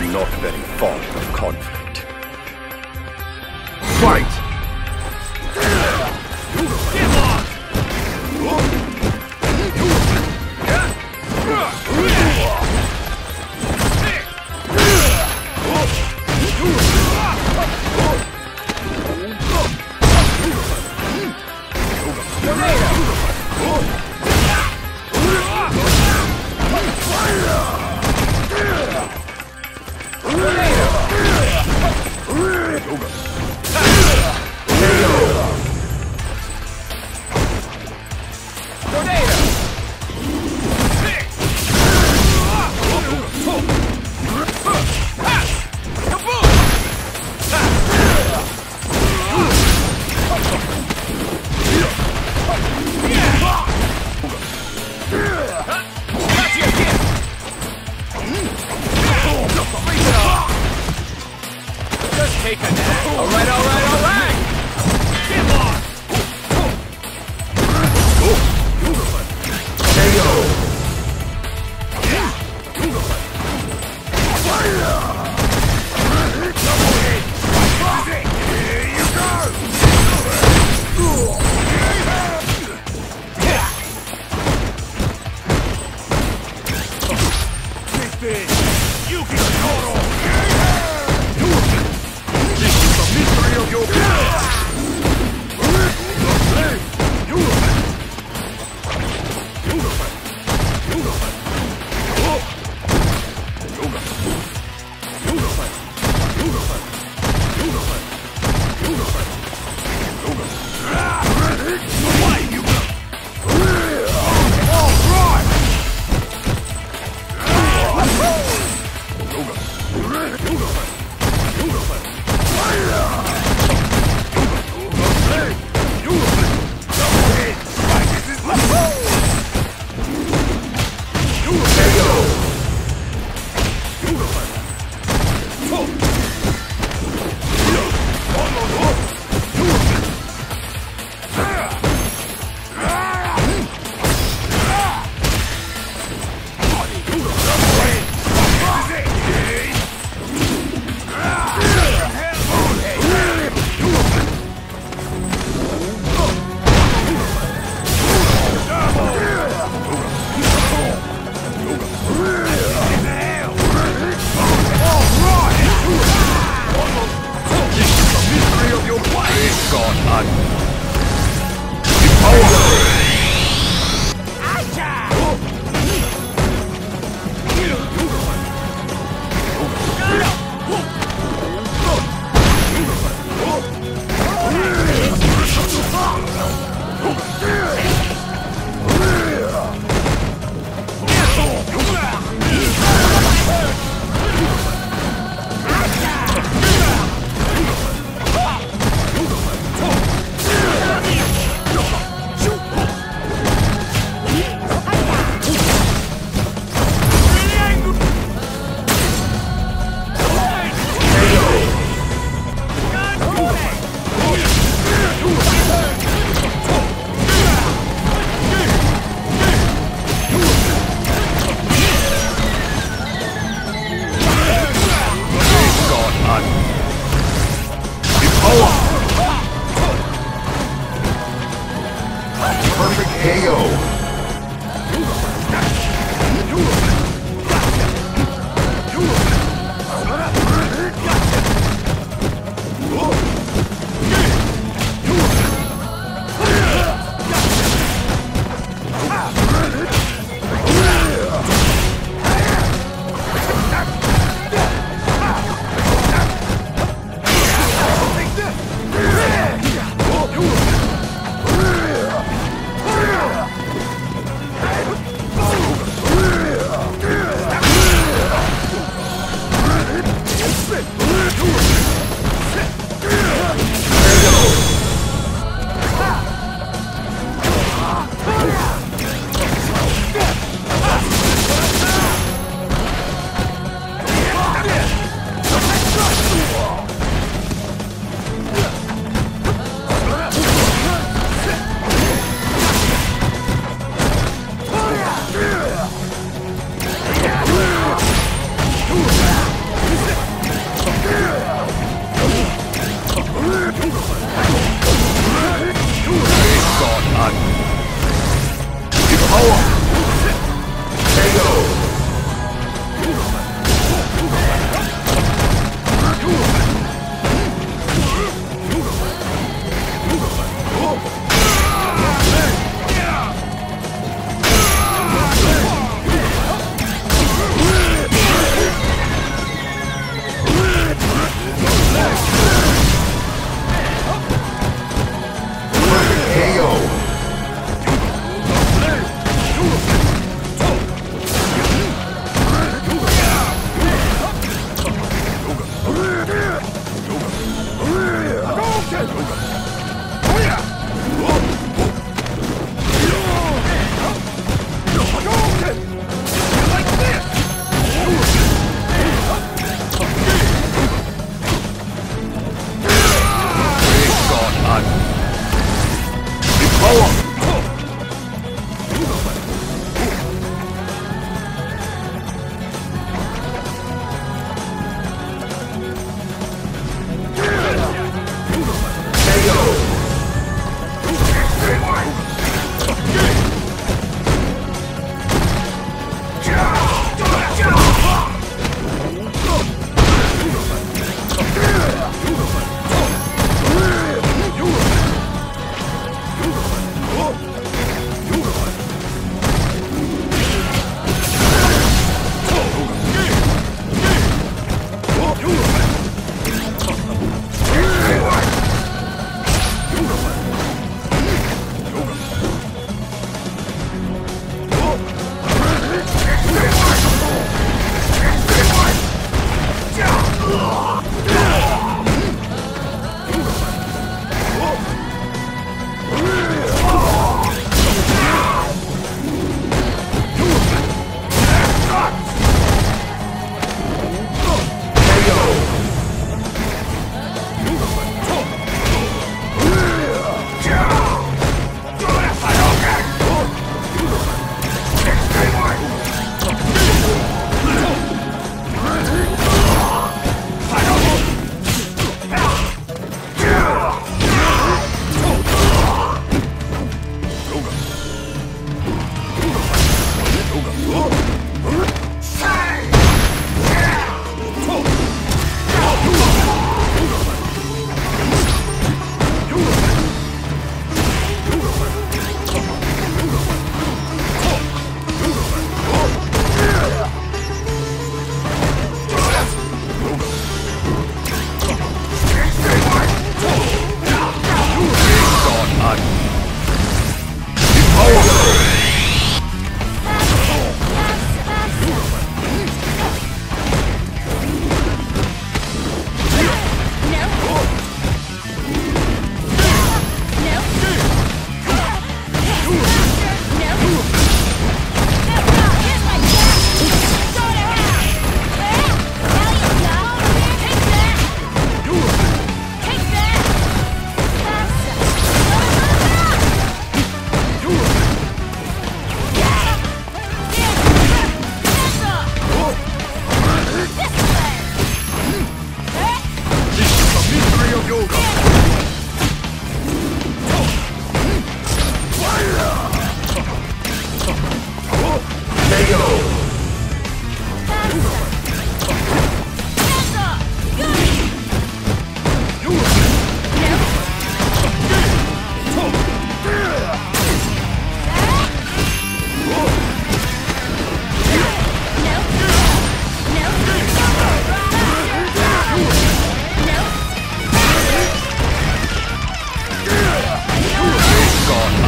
am not very fond of conflict. Fight! Take a nap. All right, all right, all right. power.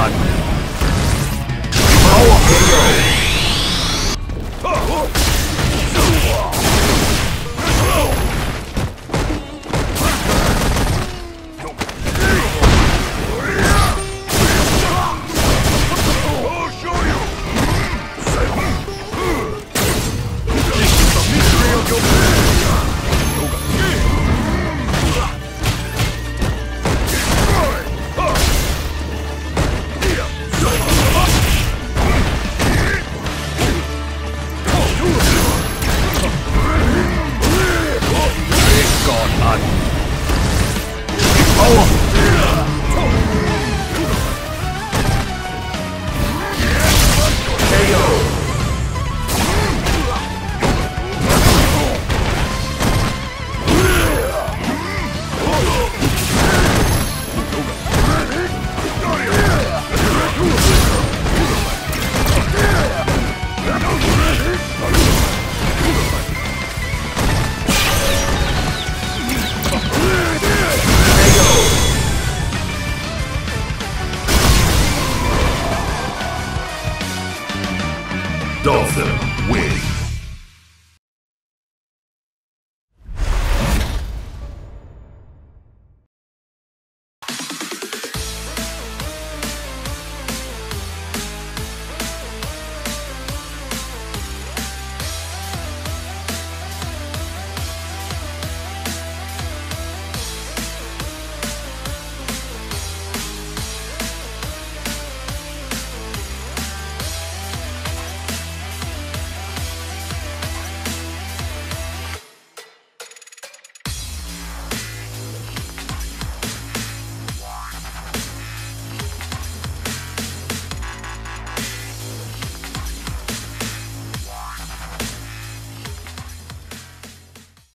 I'll